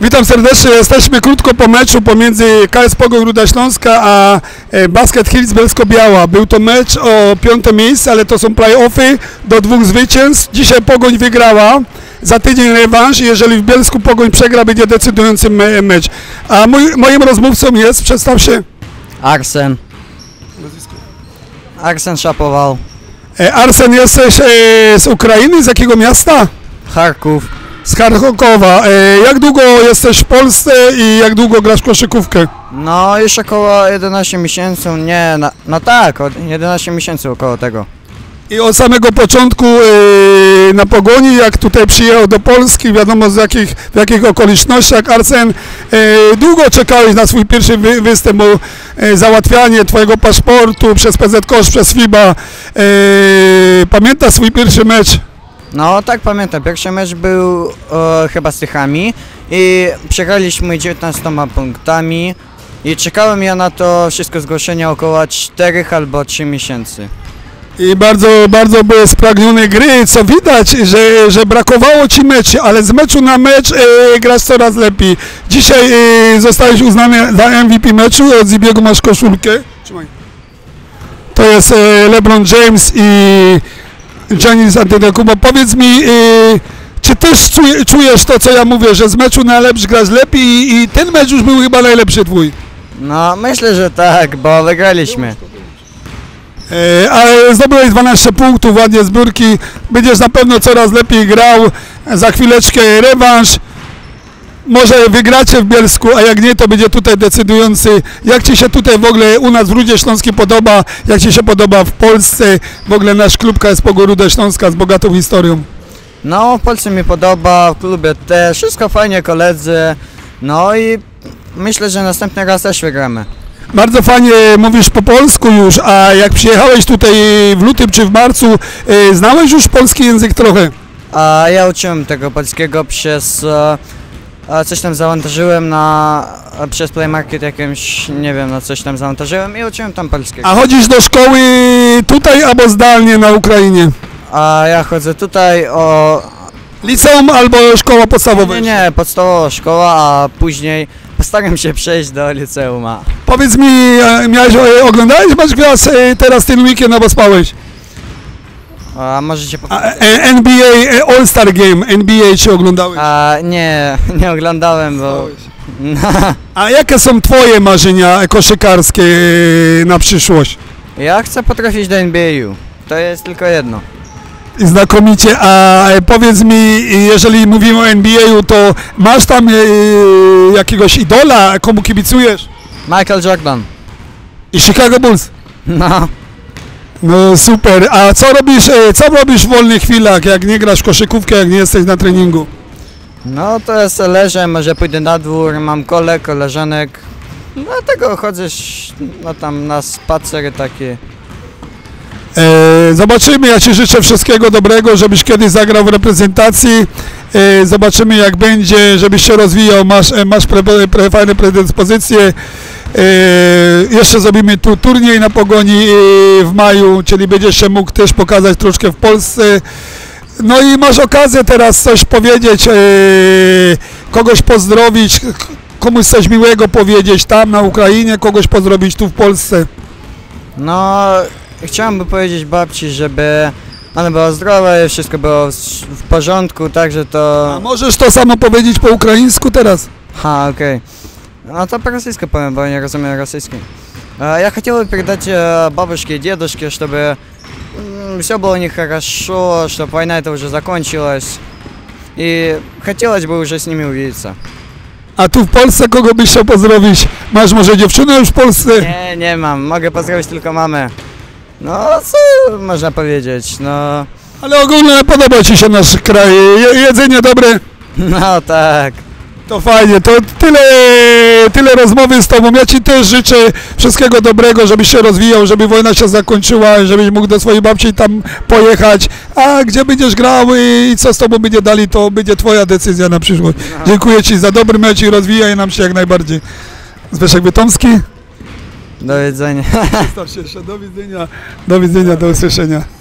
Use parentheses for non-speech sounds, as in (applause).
Witam serdecznie. Jesteśmy krótko po meczu pomiędzy KS Pogoń Ruda Śląska a e, Basket Hills Bielsko-Biała. Był to mecz o piąte miejsce, ale to są play-offy do dwóch zwycięstw. Dzisiaj Pogoń wygrała. Za tydzień rewanż. Jeżeli w Bielsku Pogoń przegra, będzie decydujący me- mecz. A mój, moim rozmówcą jest, przedstaw się, Arsen. Arsen Szapował. e, Arsen. Jesteś e, z Ukrainy? Z jakiego miasta? Charków. Z Charkowa. E, jak długo jesteś w Polsce i jak długo grasz w koszykówkę? No już około 11 miesięcy, nie, no, no tak, od 11 miesięcy około tego. I od samego początku e, na pogoni, jak tutaj przyjechał do Polski, wiadomo z jakich, w jakich okolicznościach, Arsen, e, długo czekałeś na swój pierwszy wy, występ, bo e, załatwianie twojego paszportu przez PZ Kosz, przez FIBA, pamiętasz swój pierwszy mecz? No tak pamiętam, pierwszy mecz był e, chyba z Tychami i przegraliśmy 19 punktami i czekałem ja na to wszystko zgłoszenia około 4 albo 3 miesięcy. I bardzo, bardzo byłeś spragniony gry, co widać, że, że brakowało ci meczy, ale z meczu na mecz e, grasz coraz lepiej. Dzisiaj e, zostałeś uznany za MVP meczu, od Zibiego masz koszulkę. To jest e, LeBron James i Giannis Antetokounmpo. Powiedz mi, e, czy też czuje, czujesz to, co ja mówię, że z meczu na lepszy grasz lepiej i, i ten mecz już był chyba najlepszy twój? No myślę, że tak, bo wygraliśmy. E, ale zdobyłeś 12 punktów, ładnie zbiórki, będziesz na pewno coraz lepiej grał, za chwileczkę rewanż, może wygracie w Bielsku, a jak nie, to będzie tutaj decydujący. Jak Ci się tutaj w ogóle u nas w Rudzie Śląskiej podoba, jak Ci się podoba w Polsce, w ogóle nasz klub KS Pogoruda Śląska z bogatą historią. No w Polsce mi podoba, w klubie też, wszystko fajnie, koledzy, no i myślę, że następny raz też wygramy. Bardzo fajnie mówisz po polsku już, a jak przyjechałeś tutaj w lutym czy w marcu, e, znałeś już polski język trochę? A ja uczyłem tego polskiego przez. Coś tam zawantażyłem na. przez Play Market jakimś, nie wiem, na coś tam zawantażyłem i uczyłem tam polskiego. A chodzisz do szkoły tutaj albo zdalnie na Ukrainie? A ja chodzę tutaj o. Liceum albo szkoła podstawowa? Nie, nie, podstawowa szkoła, a później postaram się przejść do liceum. a- Powiedz mi, e, miałeś, e, oglądałeś mecz gwiazd e, teraz ten weekend albo spałeś? A możecie A, powiedzieć? e, NBA e, All-Star Game, NBA czy oglądałeś? A nie, (laughs) nie oglądałem, bo. (laughs) A jakie są twoje marzenia koszykarskie e, na przyszłość? Ja chcę potrafić do NBA-u. To jest tylko jedno. Znakomicie, a e, powiedz mi, jeżeli mówimy o NBA-u, to masz tam e, jakiegoś idola, komu kibicujesz? Michael Jordan. I Chicago Bulls. No. No super, a co robisz, e, co robisz w wolnych chwilach, jak nie grasz w koszykówkę, jak nie jesteś na treningu? No to jest leżę, może pójdę na dwór, mam kole, koleżanek. Dlatego chodzę ś- no tam na spacery takie. E, zobaczymy, ja Ci życzę wszystkiego dobrego, żebyś kiedyś zagrał w reprezentacji. E, zobaczymy jak będzie, żebyś się rozwijał, masz, e, masz pre, pre, fajne predyspozycje. Yy, jeszcze zrobimy tu turniej na pogoni yy, w maju, czyli będziesz się mógł też pokazać troszkę w Polsce. No i masz okazję teraz coś powiedzieć, yy, kogoś pozdrowić, komuś coś miłego powiedzieć tam na Ukrainie, kogoś pozdrowić tu w Polsce. No, chciałbym powiedzieć babci, żeby ona była zdrowa i wszystko było w porządku, także to... A możesz to samo powiedzieć po ukraińsku teraz? Ha, okej. Okay. Ну, то по-российски бо я не разумею российский. А, Я хотел бы передать э, бабушке и дедушке, чтобы все было у них хорошо, чтобы война эта уже закончилась. И хотелось бы уже с ними увидеться. A tu w Polsce kogo byś chciał pozdrowić? Masz może dziewczynę już w Polsce? Nie, nie mam, mogę pozdrowić tylko mamę. No, co można powiedzieć, no... Ale ogólnie podoba Ci się nasz kraj. Je, jedzenie dobre? No tak. To fajnie. To tyle, tyle rozmowy z Tobą. Ja Ci też życzę wszystkiego dobrego, żebyś się rozwijał, żeby wojna się zakończyła, żebyś mógł do swojej babci tam pojechać. A gdzie będziesz grał i co z Tobą będzie dali, to będzie Twoja decyzja na przyszłość. Dziękuję Ci za dobry mecz i rozwijaj nam się jak najbardziej. Zbyszek Bytomski. Do widzenia. Przedstaw się jeszcze. Do widzenia. Do widzenia, do usłyszenia.